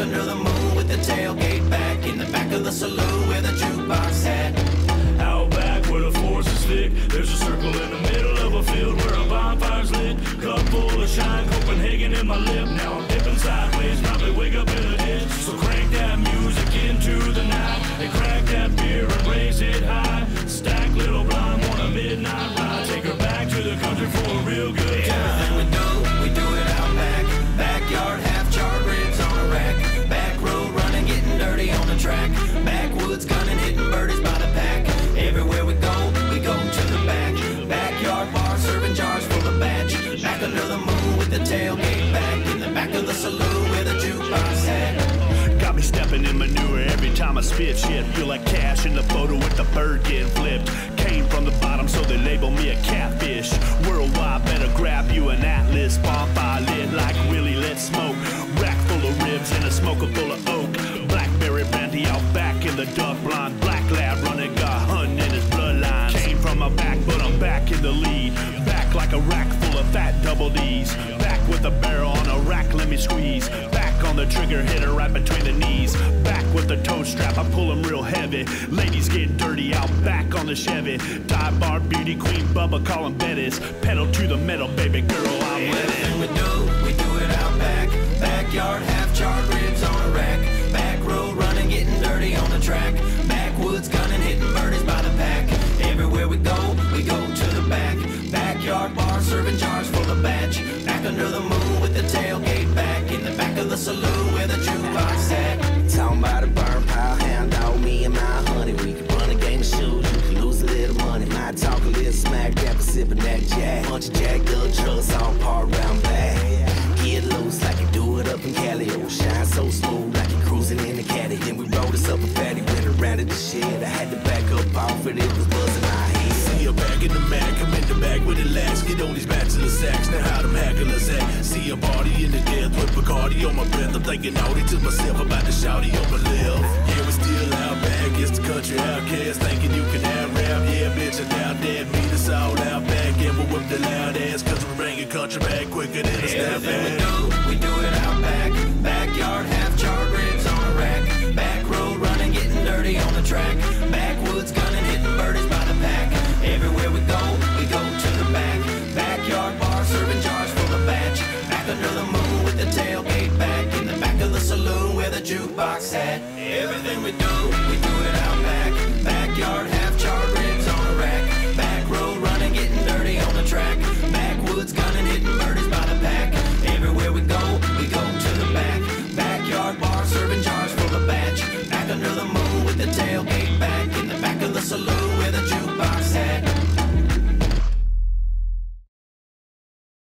under the moon with the tailgate back. In the back of the saloon of I spit shit. Feel like cash in the photo with the bird getting flipped. Came from the bottom, so they label me a catfish. Worldwide, better grab you an atlas. Bonfire lit like Willie, let's smoke. Rack full of ribs and a smoker full of oak. Blackberry brandy out back in the dark blind. Black lab running, got hunting in his bloodline. Came from my back, but I'm back in the lead. Back like a rack full of fat double D's. Back with a barrel on a rack, let me squeeze. Back on the trigger, hit her right between the knees. Strap, I pull 'em real heavy. Ladies get dirty out back on the Chevy. Die bar, beauty queen, Bubba, call 'em Bettis. Pedal to the metal, baby girl, I'm ready. Everything we do, we do it out back. Backyard, half charred sipping that jack. Bunch of jacked up trucks all parked round back. Get loose like you do it up in Cali. Oh, shine so smooth like you cruising in the caddy. Then we rolled us up a fatty, went around to the shed. I had to back up off it, it was buzzing my head. See a bag in the Mac, I'm in the bag with the lax. Get on these bachelor sacks, now how them hacklers act. See a party in the death with Bacardi on my breath. I'm thinking naughty to myself about the shouty on my left. The loud ass. Cause we're bringing country back quicker than a Everything we do, we do it out back. Backyard, half charred ribs on a rack. Back road running, getting dirty on the track. Backwoods gunning, hitting birdies by the pack. Everywhere we go, we go to the back. Backyard bar, serving jars full of batch. Back under the moon with the tailgate back. In the back of the saloon where the jukebox sat. Everything we do, we do it out back. Backyard,